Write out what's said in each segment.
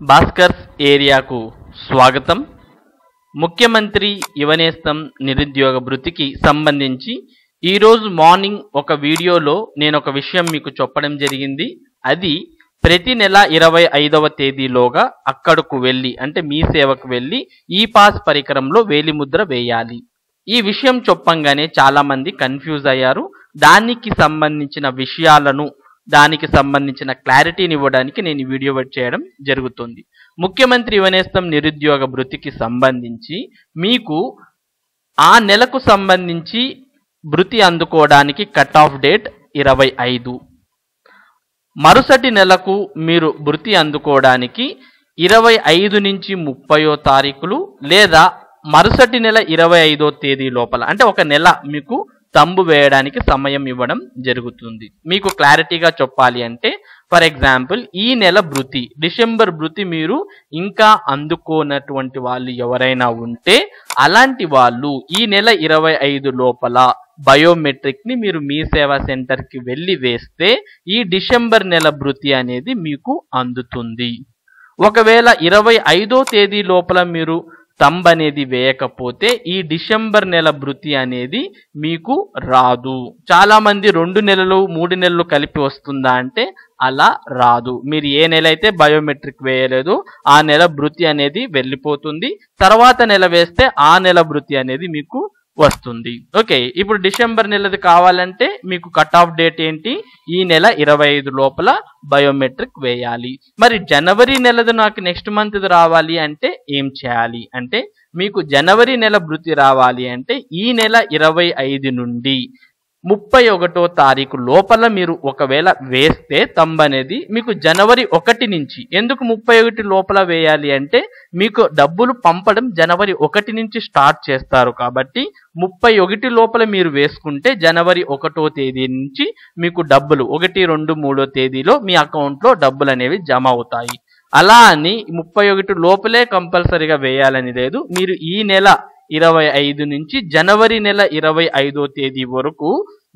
భాస్కర్స్ ఏరియాకు స్వాగతం. ముఖ్యమంత్రి యువనేస్తం నిరుద్యోగ భృతికి సంబంధించి ఈరోజు మార్నింగ్ ఒక వీడియోలో నేను ఒక విషయం మీకు చెప్పడం జరిగింది. అది ప్రతి నెల ఇరవై ఐదవ తేదీలోగా అక్కడకు వెళ్ళి అంటే మీ సేవకు వెళ్ళి ఈ పాస్ పరికరంలో వేలిముద్ర వేయాలి. ఈ విషయం చెప్పంగానే చాలామంది కన్ఫ్యూజ్ అయ్యారు. దానికి సంబంధించిన విషయాలను దానికి సంబంధించిన క్లారిటీని ఇవ్వడానికి నేను వీడియో వీడియో చేయడం జరుగుతుంది. ముఖ్యమంత్రి యువనేస్తం నిరుద్యోగ భృతికి సంబంధించి మీకు ఆ నెలకు సంబంధించి భృతి అందుకోవడానికి కట్ ఆఫ్ డేట్ ఇరవై ఐదు. మరుసటి నెలకు మీరు భృతి అందుకోవడానికి ఇరవై ఐదు నుంచి ముప్పయో తారీఖులు లేదా మరుసటి నెల ఇరవై ఐదో తేదీ లోపల అంటే ఒక నెల మీకు తంబు వేయడానికి సమయం ఇవ్వడం జరుగుతుంది. మీకు క్లారిటీగా చెప్పాలి అంటే ఫర్ ఎగ్జాంపుల్ ఈ నెల భృతి డిసెంబర్ భృతి మీరు ఇంకా అందుకోనటువంటి వాళ్ళు ఎవరైనా ఉంటే అలాంటి వాళ్ళు ఈ నెల ఇరవై ఐదు లోపల బయోమెట్రిక్ని మీరు మీ సేవా సెంటర్కి వెళ్ళి వేస్తే ఈ డిసెంబర్ నెల భృతి అనేది మీకు అందుతుంది. ఒకవేళ ఇరవై ఐదో తేదీ లోపల మీరు తంబ్ అనేది వేయకపోతే ఈ డిసెంబర్ నెల భృతి అనేది మీకు రాదు. చాలా మంది రెండు నెలలు మూడు నెలలు కలిపి వస్తుందా అంటే అలా రాదు. మీరు ఏ నెల అయితే బయోమెట్రిక్ వేయలేదు ఆ నెల భృతి అనేది వెళ్ళిపోతుంది. తర్వాత నెల వేస్తే ఆ నెల భృతి అనేది మీకు వస్తుంది. ఓకే ఇప్పుడు డిసెంబర్ నెలది కావాలంటే మీకు కట్ ఆఫ్ డేట్ ఏంటి? ఈ నెల ఇరవై ఐదు లోపల బయోమెట్రిక్ వేయాలి. మరి జనవరి నెలది నాకు నెక్స్ట్ మంత్ రావాలి అంటే ఏం చేయాలి? అంటే మీకు జనవరి నెల భృతి రావాలి అంటే ఈ నెల ఇరవై ఐదు నుండి ముప్పై ఒకటో తారీఖు లోపల మీరు ఒకవేళ వేస్తే తంబ్ అనేది మీకు జనవరి ఒకటి నుంచి. ఎందుకు ముప్పై ఒకటి లోపల వేయాలి అంటే మీకు డబ్బులు పంపడం జనవరి ఒకటి నుంచి స్టార్ట్ చేస్తారు కాబట్టి ముప్పై ఒకటి లోపల మీరు వేసుకుంటే జనవరి ఒకటో తేదీ నుంచి మీకు డబ్బులు ఒకటి రెండు మూడో తేదీలో మీ అకౌంట్లో డబ్బులు అనేవి జమ అవుతాయి. అలా అని ముప్పై ఒకటి లోపలే కంపల్సరీగా వేయాలని లేదు. మీరు ఈ నెల ఇరవై ఐదు నుంచి జనవరి నెల ఇరవై ఐదో తేదీ వరకు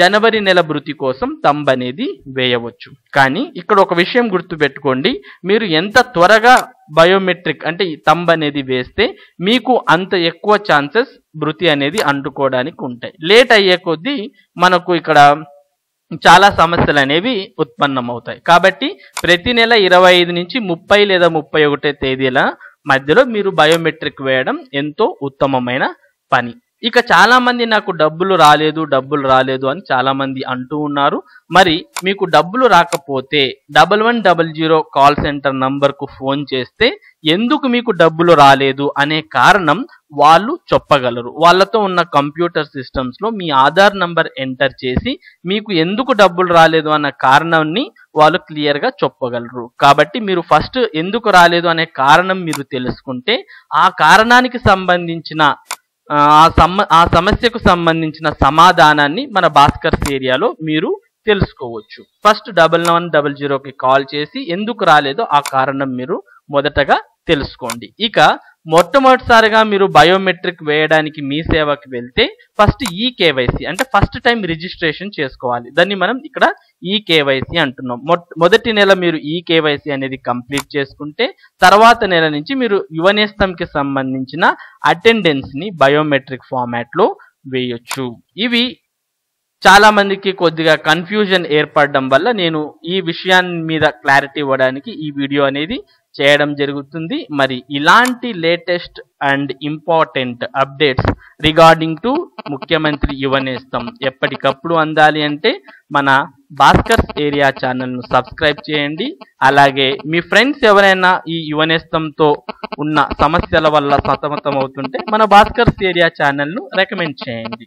జనవరి నెల భృతి కోసం తంబ్ అనేది వేయవచ్చు. కానీ ఇక్కడ ఒక విషయం గుర్తుపెట్టుకోండి. మీరు ఎంత త్వరగా బయోమెట్రిక్ అంటే ఈ తంబ్ అనేది వేస్తే మీకు అంత ఎక్కువ ఛాన్సెస్ భృతి అనేది అంటుకోవడానికి ఉంటాయి. లేట్ అయ్యే కొద్దీ మనకు ఇక్కడ చాలా సమస్యలు అనేవి ఉత్పన్నమవుతాయి. కాబట్టి ప్రతి నెల ఇరవై ఐదు నుంచి ముప్పై లేదా ముప్పై ఒకటే తేదీల మధ్యలో మీరు బయోమెట్రిక్ వేయడం ఎంతో ఉత్తమమైన పని. ఇక చాలా మంది నాకు డబ్బులు రాలేదు డబ్బులు రాలేదు అని చాలా మంది అంటూ ఉన్నారు. మరి మీకు డబ్బులు రాకపోతే double one double zero call center నంబర్కు ఫోన్ చేస్తే ఎందుకు మీకు డబ్బులు రాలేదు అనే కారణం వాళ్ళు చెప్పగలరు. వాళ్ళతో ఉన్న కంప్యూటర్ సిస్టమ్స్లో మీ ఆధార్ నంబర్ ఎంటర్ చేసి మీకు ఎందుకు డబ్బులు రాలేదు అన్న కారణాన్ని వాళ్ళు క్లియర్గా చెప్పగలరు. కాబట్టి మీరు ఫస్ట్ ఎందుకు రాలేదు అనే కారణం మీరు తెలుసుకుంటే ఆ కారణానికి సంబంధించిన ఆ సమ ఆ సమస్యకు సంబంధించిన సమాధానాన్ని మన భాస్కర్స్ ఏరియాలో మీరు తెలుసుకోవచ్చు. ఫస్ట్ డబల్ వన్ డబల్ జీరోకి కాల్ చేసి ఎందుకు రాలేదో ఆ కారణం మీరు మొదటగా తెలుసుకోండి. ఇక మొట్టమొదటిసారిగా మీరు బయోమెట్రిక్ వేయడానికి మీ సేవకి వెళ్తే ఫస్ట్ ఈ కేవైసీ అంటే ఫస్ట్ టైం రిజిస్ట్రేషన్ చేసుకోవాలి. దాన్ని మనం ఇక్కడ ఈ కేవైసీ అంటున్నాం. మొదటి నెల మీరు ఈ కేవైసీ అనేది కంప్లీట్ చేసుకుంటే తర్వాత నెల నుంచి మీరు యువనేస్తంకి సంబంధించిన అటెండెన్స్ని బయోమెట్రిక్ ఫార్మాట్లో వేయొచ్చు. ఇవి చాలామందికి కొద్దిగా కన్ఫ్యూజన్ ఏర్పడడం వల్ల నేను ఈ విషయాన్ని మీద క్లారిటీ ఇవ్వడానికి ఈ వీడియో అనేది చేయడం జరుగుతుంది. మరి ఇలాంటి latest and important updates regarding to ముఖ్యమంత్రి యువనేస్తం ఎప్పటికప్పుడు అందాలి అంటే మన భాస్కర్స్ ఏరియా ఛానల్ను సబ్స్క్రైబ్ చేయండి. అలాగే మీ ఫ్రెండ్స్ ఎవరైనా ఈ యువనేస్తంతో ఉన్న సమస్యల వల్ల సతమతం అవుతుంటే మన భాస్కర్స్ ఏరియా ఛానల్ను రికమెండ్ చేయండి.